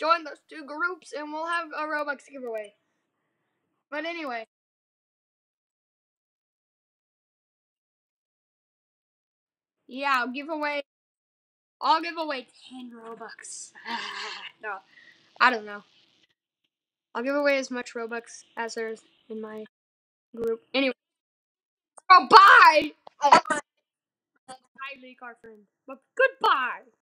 Join those two groups and we'll have a Robux giveaway. But anyway. Yeah, I'll give away. I'll give away 10 Robux. no, I don't know. I'll give away as much Robux as there's in my group. Anyway. Oh, bye! Oh, bye, Leak, our friend. But goodbye!